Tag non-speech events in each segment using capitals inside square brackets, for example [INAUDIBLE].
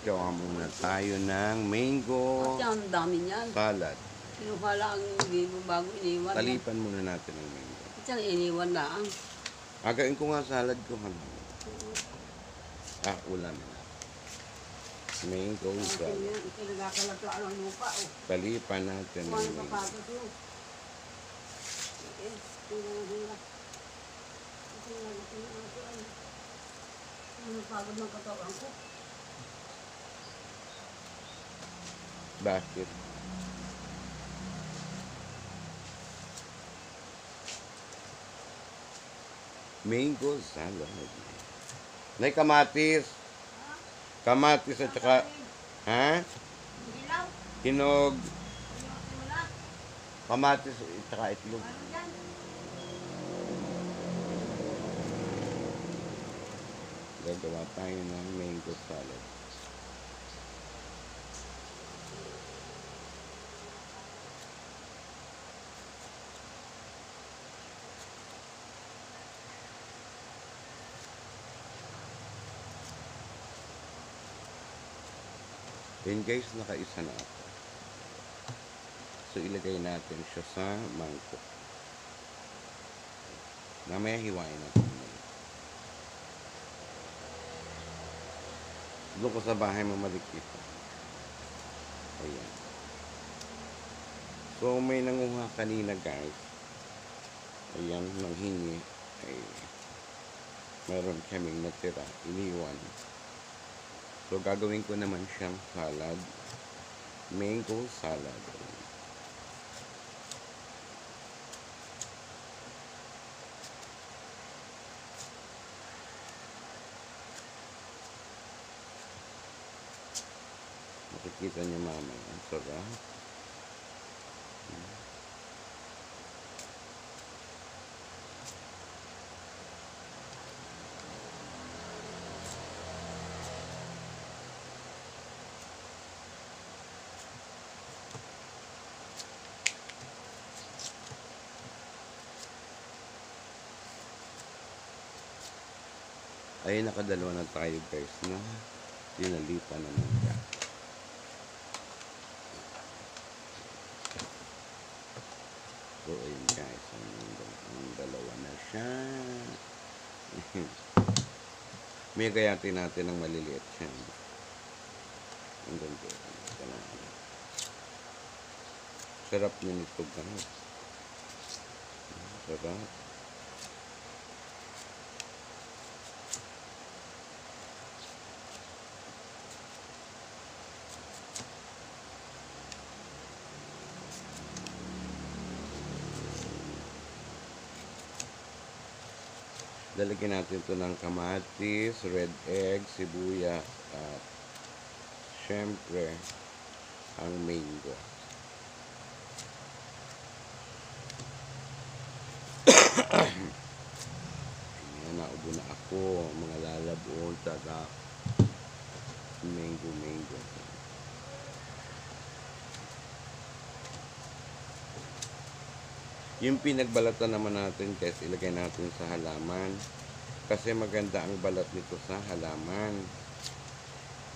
Gawa muna tayo ng mango Kasi ang dami niyan. salad. Kinuha lang hindi mo bago iniwan. Talipan muna natin ng mango. Kasi ang iniwan lang. Again ko nga salad ko ano. Ah, ulam na. Mango salad. Kinagakalataan ang lupa. Oh. Talipan natin ng Kuha ng mango. mo. Bakit? Mango salad. Nay kamatis. Kamatis at saka, ha? Hinog. Kamatis at saka itlog. Gagawa tayo ng mango salad. Then guys, nakaisa na ako. So ilagay natin siya sa mangkok. Mamaya hiwain natin. Doon ko sa bahay mo malikita. Ayan. So, may nanguha kanina guys. Ayan, nanghingi. Ay, meron kaming natira. Iniwan. So, gagawin ko naman siyang salad. Mango salad. Makikita niyo mamaya. Ang sarap. Ay, nakadalawa na tayo guys na dinalipan naman siya. So, ayun guys, ang, ang dalawa na siya. [LAUGHS] May gayatin natin ng maliliit siya. Ang na. Sarap niya nito guys. Sarap. Lalagyan natin ito ng kamatis, red egg, sibuyas, at syempre, ang mango. Ayan, naubo na ako. Mga lalabuon, sarap. Mango, mango. Yung pinagbalatan naman natin guys, ilagay natin sa halaman. Kasi maganda ang balat nito sa halaman.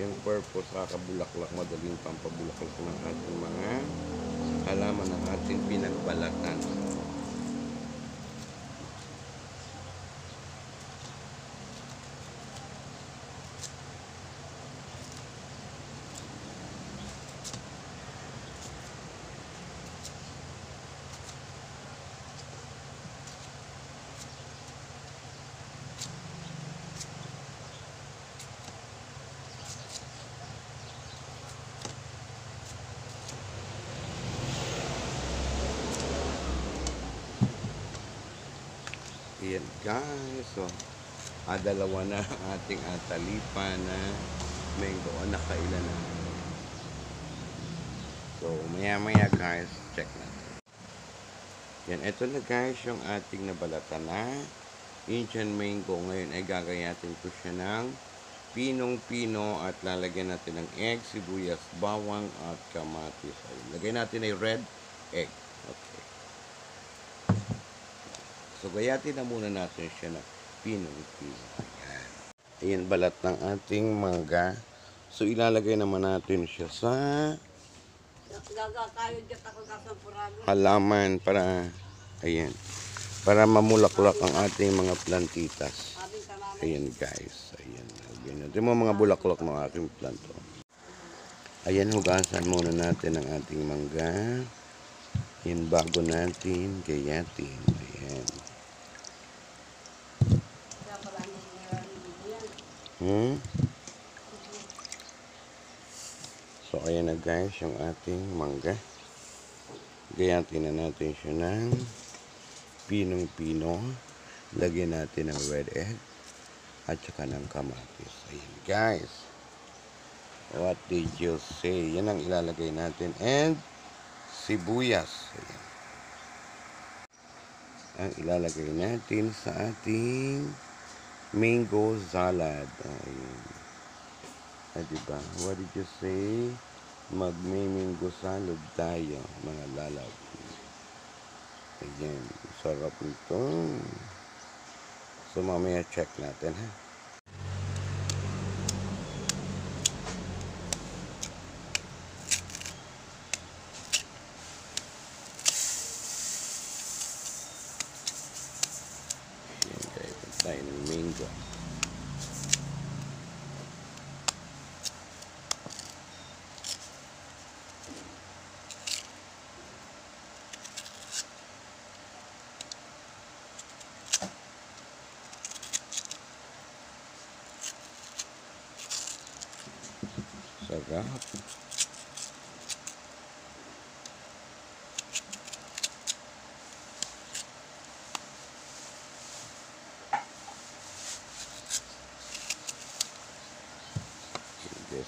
Yung purpose, kakabulaklak, madaling pampabulaklak ng ating mga halaman ng ating pinagbalatan. Ayan guys. So, ah, dalawa na ating atalipa na mango. O, nakailan na. So, maya maya guys, check natin. Yan, ito na guys yung ating nabalatan na Indian mango. Ngayon ay gagayatin ko siya ng pinong-pino at lalagyan natin ng egg, sibuyas, bawang at kamatis. Lagay natin ay red egg. Okay. So, gayatin na muna natin siya na pinong-pino. Ayan. Ayan, balat ng ating mangga. So, ilalagay naman natin siya sa halaman para, ayan, para mamulaklak ang ating mga plantitas. Ayan guys, ayan. Natin mo mga bulaklak ng aking planto. Ayan, hugasan muna natin ang ating mangga. Yan bago natin gayatin. Ayan. Kaya pala hindi nilarinig yan. Hmm? So, ayan na guys, yung ating mangga. Gayatin na natin siya ng pinong-pino. Lagyan natin ng red egg at saka ng kamatis. Ayan guys. What did you say? Yan ang ilalagay natin. And sibuyas. Ayan. Ang ilalagay natin sa ating mango salad. Ayan. Ah, diba? What did you say? Magme-mango salad tayo, mga lalab. Ayan. Sarap nito. So, mamaya check natin, ha? Ayan, guys. Tayo ng mango. Sige,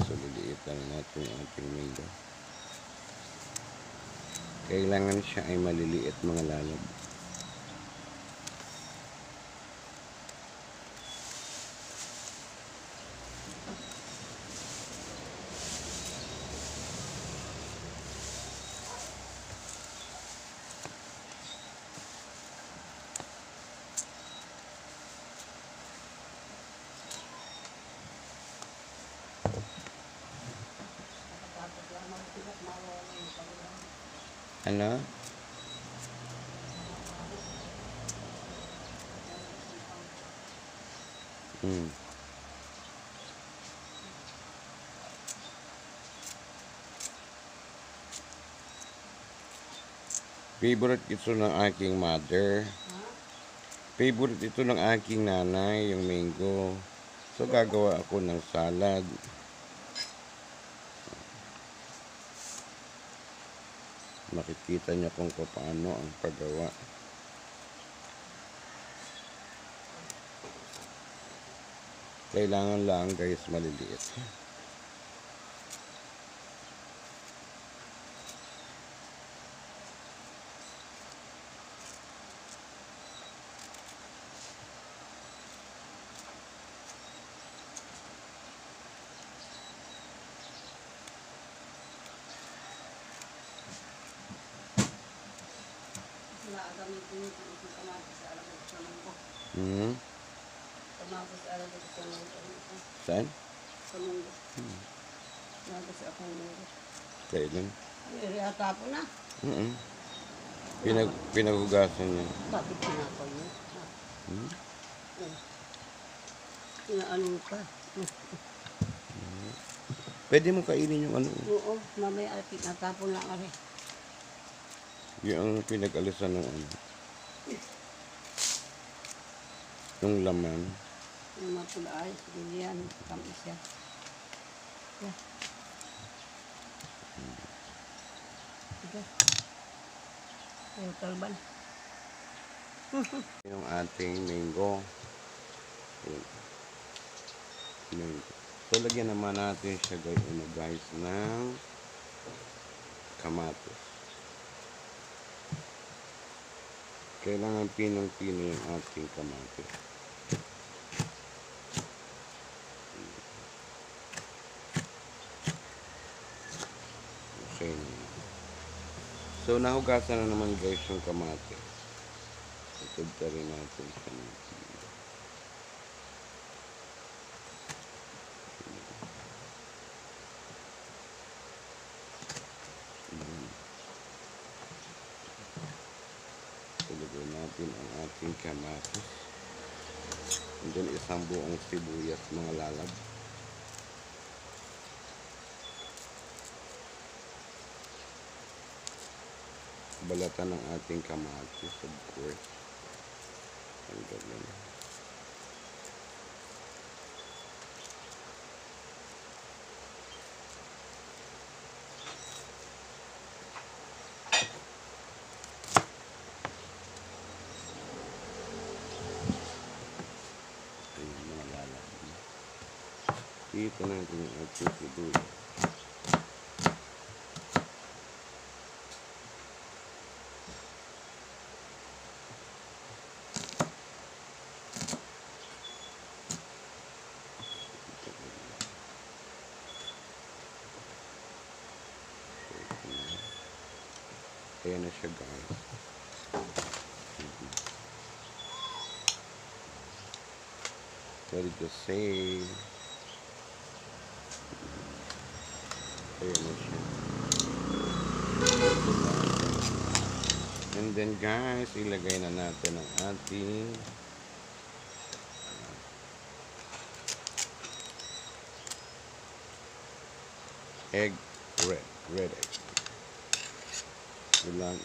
so liliit lang natin yung ating mango. Kailangan siya ay maliliit mga lalab. Ano? Hmm. Favorite ito ng aking mother. Favorite ito ng aking nanay, yung mango. So, gagawa ako ng salad. Makikita niyo kung paano ang paggawa. Kailangan lang guys maliliit. Gamitin yung isang kamatis sa alam ko sa mungko. Hmm? Kamatis sa mungko. Saan? Sa mungko. Nagas akong mungko. Kailan? Ay, yata po na. Mm Pinag pinaghugasan niya. Bakit pinakaw yun? Ha? Hmm? Inaano pa? Pwede mo kainin yung ano, Oo, mamaya ay pinatapon lang ari. Yung pinag-alisan ng ano. Yung laman. Yung mapula ay, hindi yan, kami siya. Yeah. Yung kalban. [LAUGHS] Yung ating mango. Mango. So, lagyan naman natin siya guys, ano, guys ng kamatis. Kailangan pinong-pino yung ating kamatis. Okay. So, nahugasan na naman guys yung kamatis. Subta rin natin siya ng Ayan. Ilagay natin ang ating kamatis. Then isang buong sibuyas mga lalab. Balatan ng ating kamatis, of course. Ang galing. Ayun, mga lalab. Dito natin yung ating sibuyas. Ayan na siya guys. Ready to say. Ayan na siya. And then guys, ilagay na natin ang ating egg red. Red egg. Ilang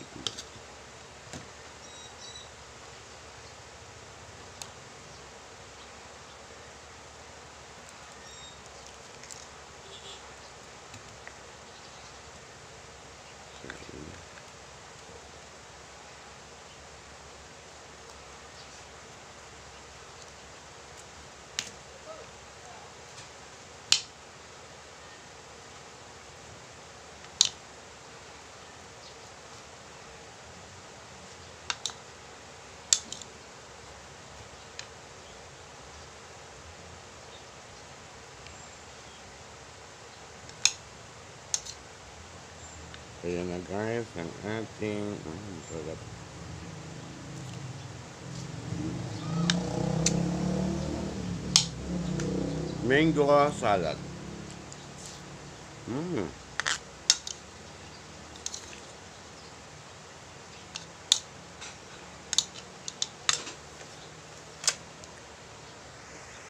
Ayan na guys, ang ating mm, sarap. Mango salad. Mm.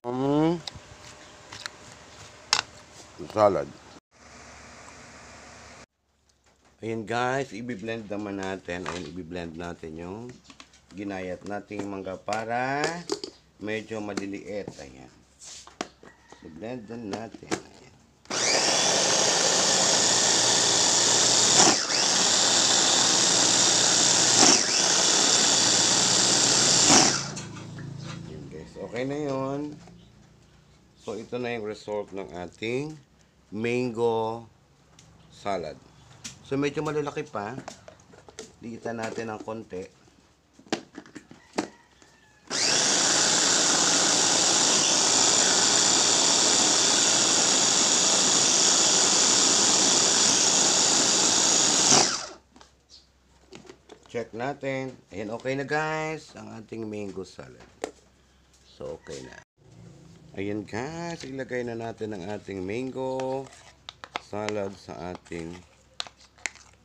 Mm. Salad. Ayan guys, i-blend naman natin. Ayan, i-blend natin yung ginayat nating mangga para medyo maliliit. Ayan. I-blend na natin. Ayan guys, okay na yon. So, ito na yung result ng ating mango salad. So medyo malalaki pa. Liitan natin ng konti. Check natin. Ayan, okay na guys. Ang ating mango salad. So, okay na. Ayan guys, ilagay na natin ang ating mango salad sa ating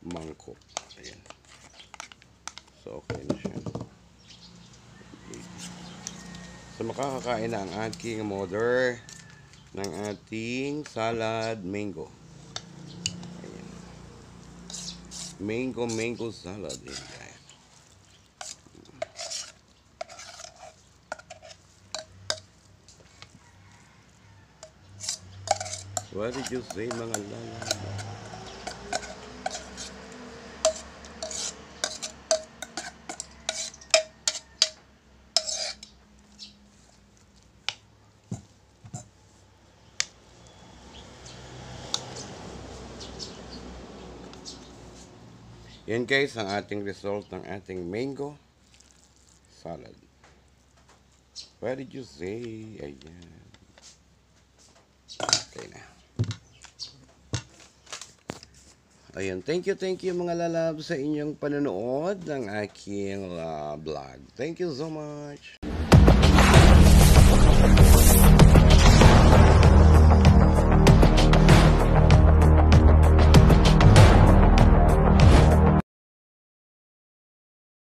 mangkok. Ayan. So, okay na siya. So, makakakain na ang aking mother ng ating salad mango. Ayan. Mango, mango salad. Ayan. What did you say, mga lalala? Yan guys, ang ating result ng ating mango salad. What did you say? Ayan. Okay na. Ayun, thank you, thank you mga lalab sa inyong panonood ng aking ah, vlog. Thank you so much.